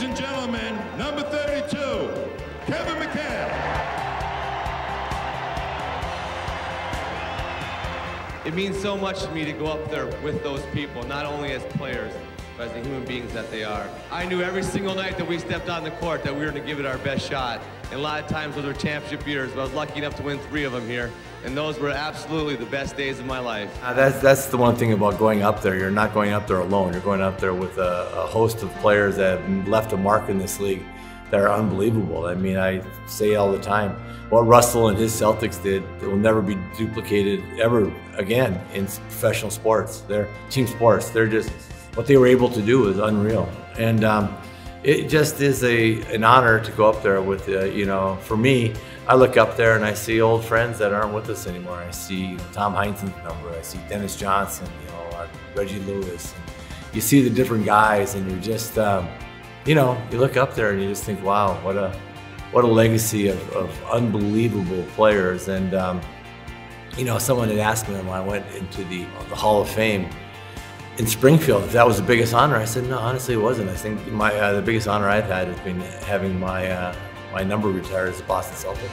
Ladies and gentlemen, number 32, Kevin McHale. It means so much to me to go up there with those people, not only as players, as the human beings that they are. I knew every single night that we stepped on the court that we were going to give it our best shot. And a lot of times those were championship years, but I was lucky enough to win three of them here. And those were absolutely the best days of my life. Uh, that's, that's the one thing about going up there. You're not going up there alone. You're going up there with a, a host of players that have left a mark in this league that are unbelievable. I mean, I say all the time, what Russell and his Celtics did will never be duplicated ever again in professional sports. They're team sports. They're just what they were able to do was unreal, and um, it just is a an honor to go up there with. Uh, you know, for me, I look up there and I see old friends that aren't with us anymore. I see Tom Heinsohn's number. I see Dennis Johnson. You know, uh, Reggie Lewis. And you see the different guys, and you're just. Um, you know, you look up there and you just think, wow, what a what a legacy of, of unbelievable players. And um, you know, someone had asked me when I went into the the Hall of Fame in Springfield that was the biggest honor. I said, no, honestly, it wasn't. I think my uh, the biggest honor I've had has been having my uh, my number retired as a Boston Celtic.